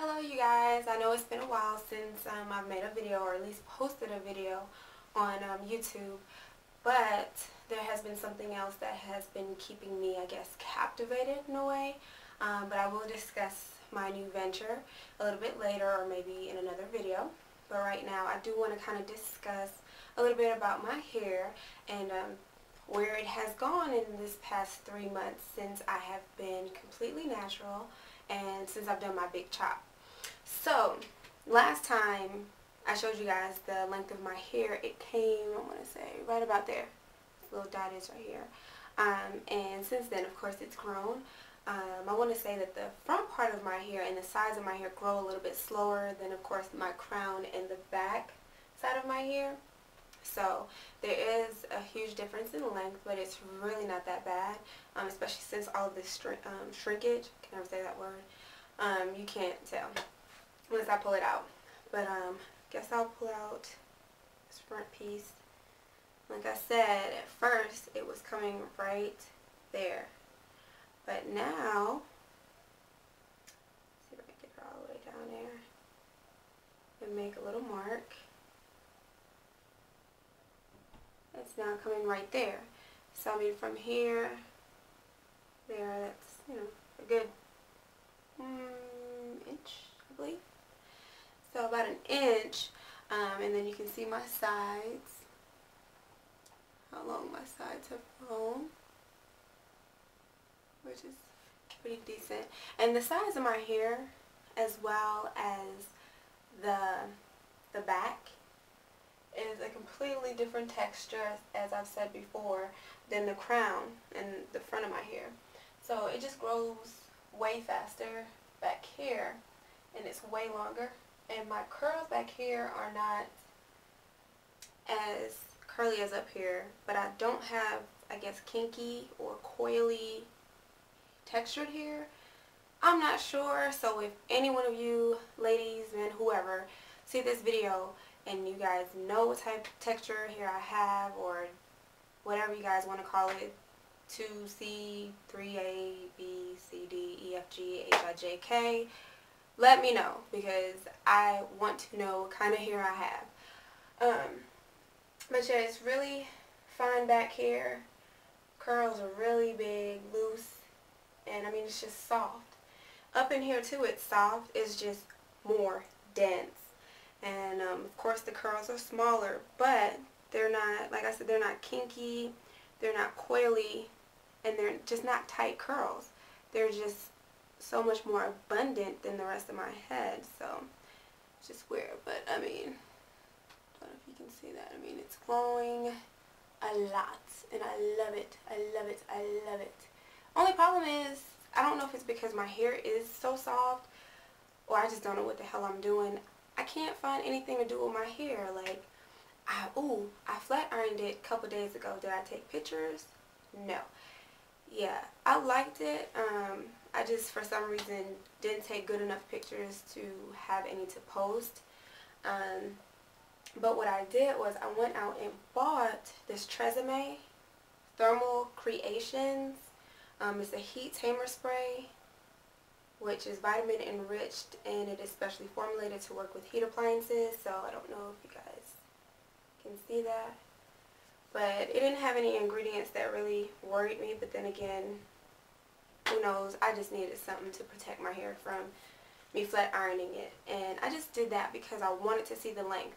Hello you guys, I know it's been a while since um, I've made a video or at least posted a video on um, YouTube, but there has been something else that has been keeping me, I guess, captivated in a way, um, but I will discuss my new venture a little bit later or maybe in another video, but right now I do want to kind of discuss a little bit about my hair and um, where it has gone in this past three months since I have been completely natural and since I've done my big chop. So, last time I showed you guys the length of my hair, it came, I want to say, right about there. Little dot is right here. Um, and since then, of course, it's grown. Um, I want to say that the front part of my hair and the sides of my hair grow a little bit slower than, of course, my crown and the back side of my hair. So there is a huge difference in length, but it's really not that bad, um, especially since all of this um, shrinkage, can I say that word, um, you can't tell once I pull it out. But um, guess I'll pull out this front piece. Like I said, at first it was coming right there. But now, see if I can get it all the way down there and make a little mark. It's now coming right there. So I mean from here, there, that's, you know, a good mm, inch, I believe. So about an inch, um, and then you can see my sides, how long my sides have grown, which is pretty decent. And the size of my hair, as well as the, the back, is a completely different texture, as I've said before, than the crown and the front of my hair. So it just grows way faster back here, and it's way longer and my curls back here are not as curly as up here, but I don't have, I guess, kinky or coily textured hair. I'm not sure, so if any one of you ladies, men, whoever, see this video and you guys know what type of texture hair I have or whatever you guys want to call it, 2C, 3A, B, C, D, E, F, G, H, I, J, K, let me know because I want to know what kind of hair I have. Um, but yeah, it's really fine back here. Curls are really big, loose, and I mean it's just soft. Up in here too, it's soft. It's just more dense. And um, of course the curls are smaller, but they're not, like I said, they're not kinky, they're not coily, and they're just not tight curls. They're just so much more abundant than the rest of my head. So it's just weird. But I mean, I don't know if you can see that. I mean, it's growing a lot. And I love it. I love it. I love it. Only problem is, I don't know if it's because my hair is so soft or I just don't know what the hell I'm doing. I can't find anything to do with my hair. Like, I, ooh, I flat ironed it a couple days ago. Did I take pictures? No. Yeah, I liked it. Um, I just, for some reason, didn't take good enough pictures to have any to post. Um, but what I did was I went out and bought this Tresemme Thermal Creations. Um, it's a heat tamer spray, which is vitamin enriched, and it is specially formulated to work with heat appliances. So I don't know if you guys can see that. But it didn't have any ingredients that really worried me, but then again, who knows, I just needed something to protect my hair from me flat ironing it. And I just did that because I wanted to see the length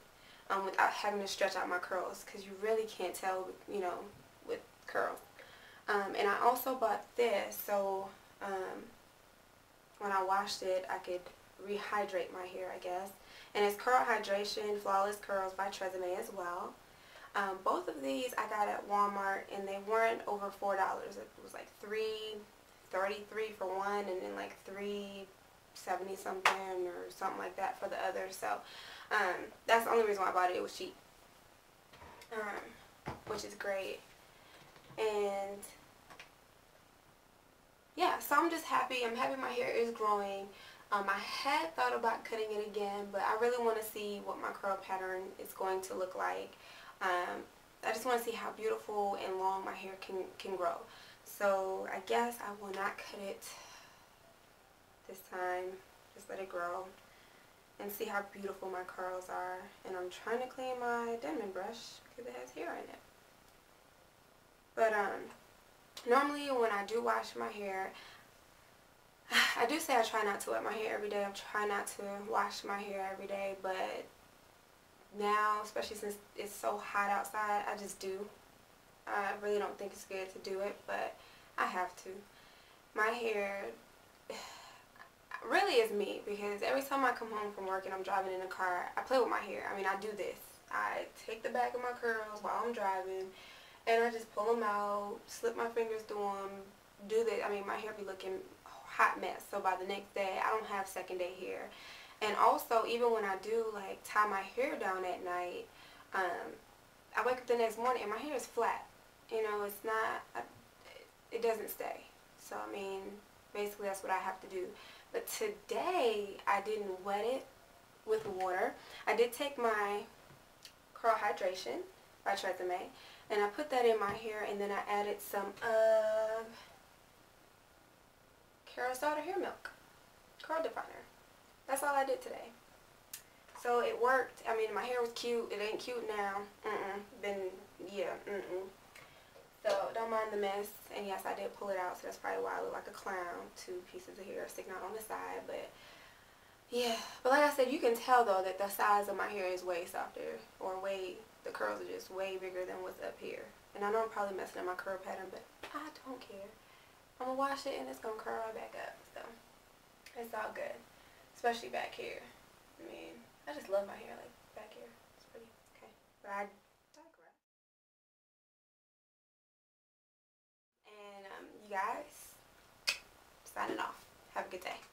um, without having to stretch out my curls because you really can't tell, you know, with curls. Um, and I also bought this so um, when I washed it I could rehydrate my hair I guess. And it's Curl Hydration Flawless Curls by Tresemme as well. Um, both of these I got at Walmart and they weren't over $4. It was like 3 33 for one and then like 370 something or something like that for the other. So um, that's the only reason why I bought it. It was cheap. Um, which is great. And yeah, so I'm just happy. I'm happy my hair is growing. Um, I had thought about cutting it again, but I really want to see what my curl pattern is going to look like. Um, I just want to see how beautiful and long my hair can, can grow. So I guess I will not cut it this time. Just let it grow and see how beautiful my curls are. And I'm trying to clean my Denman brush because it has hair in it. But um, normally when I do wash my hair, I do say I try not to wet my hair every day. I try not to wash my hair every day, but now, especially since it's so hot outside, I just do. I really don't think it's good to do it, but I have to. My hair really is me because every time I come home from work and I'm driving in a car, I play with my hair. I mean, I do this. I take the back of my curls while I'm driving and I just pull them out, slip my fingers through them, do this. I mean, my hair be looking hot mess. So by the next day, I don't have second day hair. And also, even when I do like tie my hair down at night, um, I wake up the next morning and my hair is flat. You know, it's not, I, it doesn't stay. So, I mean, basically that's what I have to do. But today, I didn't wet it with water. I did take my Curl Hydration by Tresemme, and I put that in my hair, and then I added some of Carol's Daughter Hair Milk Curl Definer. That's all I did today. So it worked. I mean, my hair was cute. It ain't cute now. Mm-mm. Been, yeah, mm-mm. So don't mind the mess. And yes, I did pull it out. So that's probably why I look like a clown. Two pieces of hair sticking out on the side. But yeah. But like I said, you can tell though that the size of my hair is way softer. Or way, the curls are just way bigger than what's up here. And I know I'm probably messing up my curl pattern. But I don't care. I'm going to wash it and it's going to curl right back up. So it's all good especially back here. I mean, I just love my hair like back here. It's pretty. Okay, but I digress. And um, you guys, signing off. Have a good day.